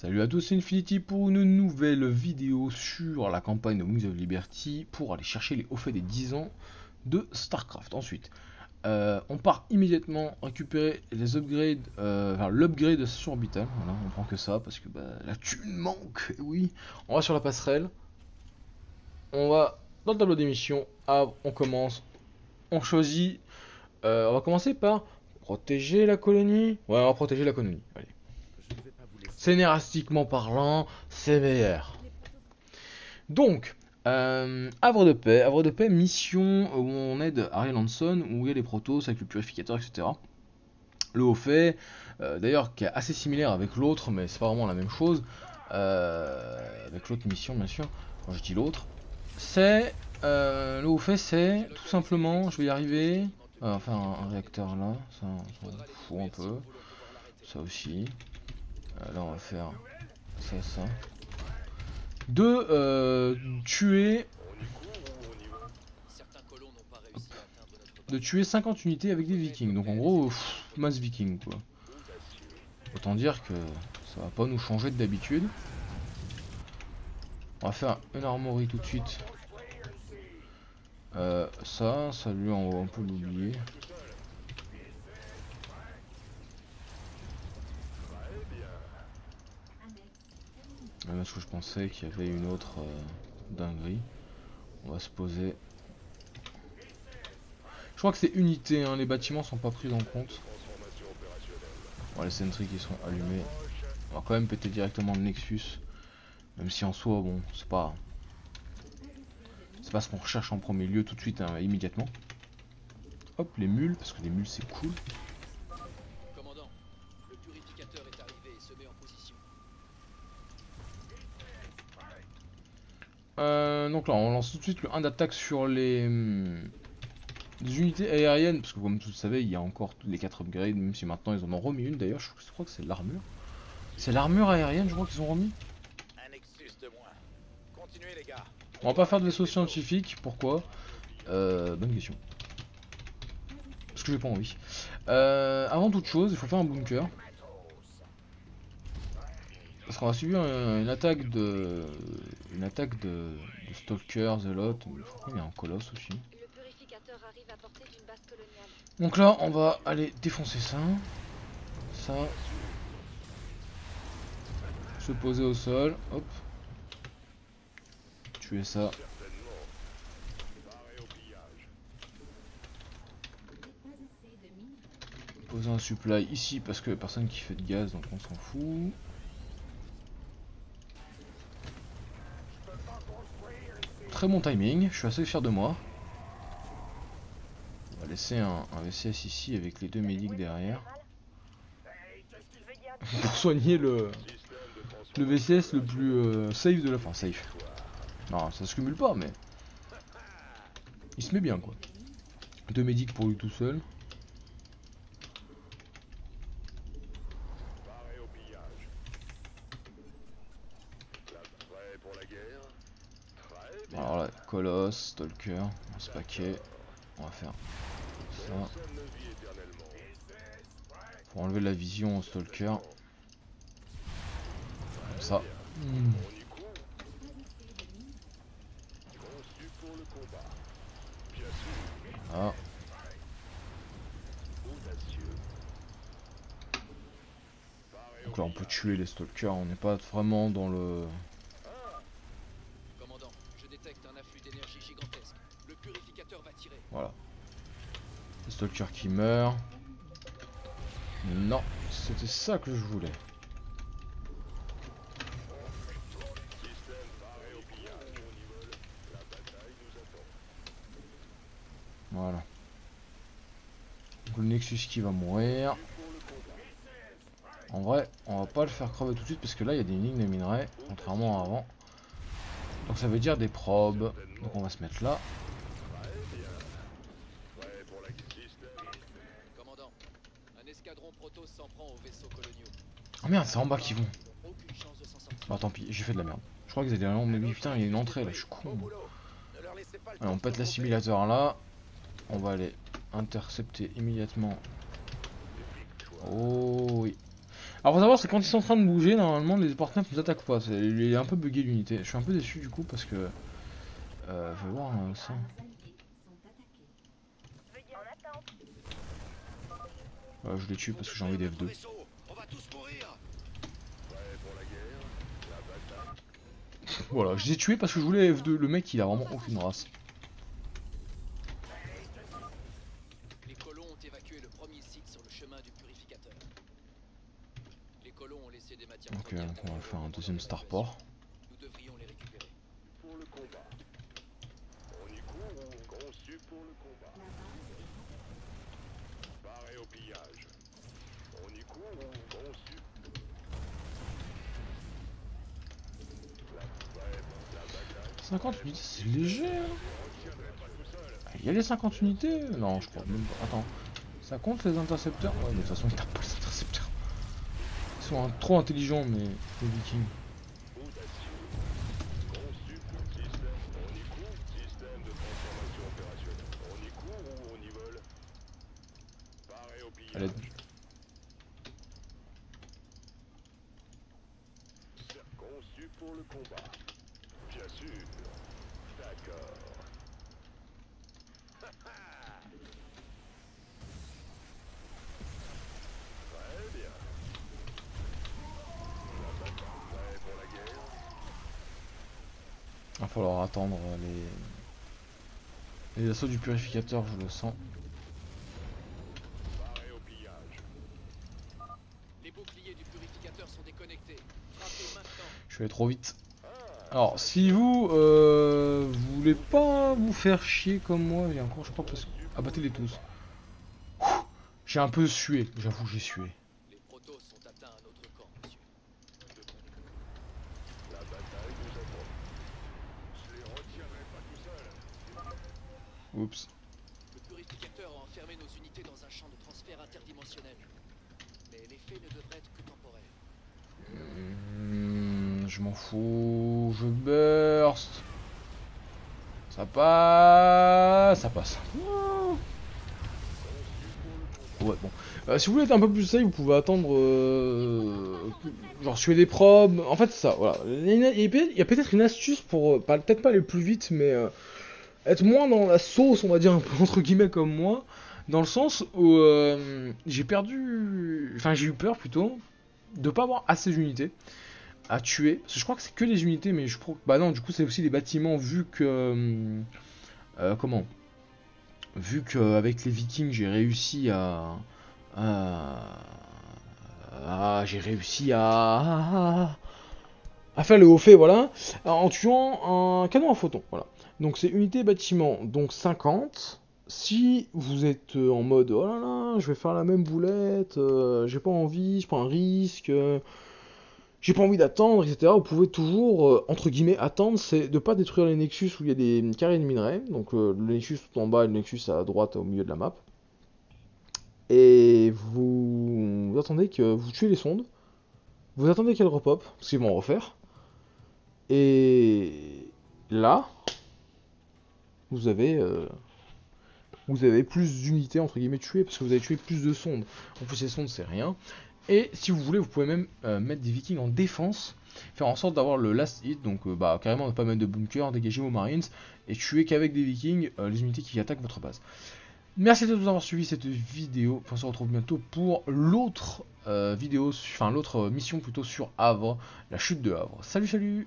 Salut à tous, c'est Infinity pour une nouvelle vidéo sur la campagne de Wings of Liberty pour aller chercher les hauts faits des 10 ans de StarCraft. Ensuite, euh, on part immédiatement récupérer les upgrades, euh, enfin l'upgrade de station orbitale. Voilà, on prend que ça parce que bah, la thune manque. Oui, on va sur la passerelle. On va dans le tableau d'émission. Ah, on commence. On choisit. euh, on va commencer par protéger la colonie. Ouais, on va protéger la colonie. Allez. Scénaristiquement parlant, c'est meilleur. Donc, euh, Havre de paix, Havre de paix, mission où on aide Ariel Hanson, où il y a les protos avec le purificateur, etc. Le haut fait, euh, d'ailleurs, qui est assez similaire avec l'autre, mais c'est pas vraiment la même chose. euh, avec l'autre mission, bien sûr, quand je dis l'autre. C'est. le haut fait, c'est tout simplement, je vais y arriver. enfin, un, réacteur là, ça, fout un peu. Ça aussi. Euh, là, on va faire ça, ça. De euh, tuer de tuer 50 unités avec des vikings. Donc en gros, masse viking quoi. Autant dire que ça va pas nous changer de d'habitude. On va faire une armory tout de suite. Euh, ça, ça lui on va un peu l'oublier. Même parce que je pensais qu'il y avait une autre euh, dinguerie. On va se poser. Je crois que c'est unité, hein, les bâtiments sont pas pris en compte. Bon, les sentries qui sont allumés. On va quand même péter directement le Nexus. Même si en soi, bon, c'est pas. C'est pas ce qu'on recherche en premier lieu tout de suite, hein, immédiatement. Hop, les mules, parce que les mules c'est cool. Commandant, le purificateur est arrivé et se met en position. Euh, donc là, on lance tout de suite le 1 d'attaque sur les, hum, les unités aériennes, parce que comme vous le savez, il y a encore les 4 upgrades, même si maintenant ils en ont remis une d'ailleurs, je, je crois que c'est l'armure. C'est l'armure aérienne, je crois qu'ils ont remis. On va pas faire de vaisseau scientifique, pourquoi? Euh, Bonne question. Parce que j'ai pas envie. Euh, avant toute chose, il faut faire un bunker. Parce qu'on va subir un- une attaque de. Une attaque de, de Stalker, je crois qu'il y a un colosse aussi. Donc là, on va aller défoncer ça. Ça. Se poser au sol. Hop. Tuer ça. Poser un supply ici parce que personne qui fait de gaz donc on s'en fout. Très bon timing, je suis assez fier de moi. On va laisser un, VCS ici avec les deux médics derrière. Pour soigner le, le VCS le plus euh, safe de la fin. Safe. Non, ça se cumule pas, mais. Il se met bien quoi. Deux médics pour lui tout seul. Paré au pillage. Là, prêt pour la guerre Très bien. Alors Stalker, on se paquet. On va faire ça. Pour enlever la vision au Stalker. Comme ça. Ah. Donc là on peut tuer les Stalkers, on n'est pas vraiment dans le... Commandant, je détecte un afflux d'énergie gigantesque. Le purificateur va tirer. Voilà. Les Stalkers qui meurent. Non, c'était ça que je voulais. Voilà. Donc le Nexus qui va mourir. En vrai, on va pas le faire crever tout de suite parce que là il y a des lignes de minerais, contrairement à avant. Donc ça veut dire des probes. Donc on va se mettre là. Prêt pour la système. Commandant, un escadron proto s'en prend aux vaisseaux coloniaux. Oh merde, c'est en bas qu'ils vont. Bah tant pis, j'ai fait de la merde. Je crois qu'ils étaient vraiment... Mais oui, putain, il y a une entrée là, je suis con. Ne Allez, on pète l'assimilateur là. On va aller intercepter immédiatement. Oh oui. Alors faut savoir c'est quand ils sont en train de bouger, normalement les porte nous attaquent pas. C'est- Il est un peu bugué l'unité. Je suis un peu déçu du coup parce que... Euh, je vais voir euh, ça. Ouais, je l'ai tué parce que j'ai envie des F2. Vaisseau, on va tous mourir. Prêt pour la guerre La bataille Voilà, je les ai tués parce que je voulais F2. Le mec il a vraiment aucune race. Les colons ont évacué le premier site sur le chemin du purificateur. Les colons ont laissé des matières Donc, euh, premières donc on va faire un deuxième starport. Nous devrions les récupérer. pour le combat. On y court ou conçu pour le combat pillage. On y court ou conçu La brève, la bataille. 50 unités, c'est léger. hein. Il y a les 50 unités? Non, je crois même pas. Attends. Ça compte les intercepteurs? Ouais, de toute façon, ils tapent pas les intercepteurs. Ils sont trop intelligents, mais les vikings. Audacieux. Conçu pour système. On y court. Système de transformation opérationnelle. On y court ou on y vole Paré au pillage. Allez. Pour le combat. Bien sûr. D'accord. Très bien. Prêt pour la guerre. Il va falloir attendre les... Les assauts du purificateur, je le sens. Paré au pillage. Les boucliers du purificateur sont déconnectés. Frappez vais aller trop vite. Alors, si vous, euh, vous voulez pas vous faire chier comme moi, j'ai encore, je crois, parce que... Abattez-les tous. Ouh, J'ai un peu sué, j'avoue, j'ai sué. Oups. Le purificateur a enfermé nos unités dans un champ de transfert interdimensionnel. Mais l'effet ne devrait être que temporaire. Je m'en fous, je burst. Ça passe, ça passe. Ouais, bon. Euh, si vous voulez être un peu plus safe, vous pouvez attendre. euh, genre, suer des probes. En fait, ça, voilà. Il y a peut-être- une astuce pour. euh, Peut-être pas aller plus vite, mais. être moins dans la sauce, on va dire, un peu entre guillemets comme moi. Dans le sens où j'ai perdu. Enfin, j'ai eu peur plutôt de pas avoir assez d'unités à tuer. Je crois que c'est que les unités, mais je crois que. Bah non, du coup, c'est aussi les bâtiments, vu que. euh, euh, comment? Vu qu'avec les vikings, j'ai réussi à. j'ai réussi à. à faire le haut fait, voilà. En tuant un canon à photon, voilà. Donc c'est unité bâtiment, donc 50. Si vous êtes euh, en mode oh là là, je vais faire la même boulette, euh, j'ai pas envie, je prends un risque, euh, j'ai pas envie d'attendre, etc. Vous pouvez toujours, euh, entre guillemets, attendre, c'est de pas détruire les Nexus où il y a des carrés de minerais. Donc euh, le Nexus tout en bas et le Nexus à droite au milieu de la map. Et vous, attendez que vous tuez les sondes. Vous attendez qu'elles repop, parce qu'ils vont en refaire. Et là, vous avez, euh, vous avez plus d'unités entre guillemets tuées parce que vous avez tué plus de sondes. En plus, les sondes c'est rien. Et si vous voulez, vous pouvez même euh, mettre des vikings en défense, faire en sorte d'avoir le last hit, donc euh, bah, carrément ne pas mettre de bunker, dégager vos marines et tuer qu'avec des vikings euh, les unités qui attaquent votre base. Merci de nous avoir suivi cette vidéo. On se retrouve bientôt pour l'autre vidéo, enfin l'autre mission plutôt sur Havre, la chute de Havre. Salut, salut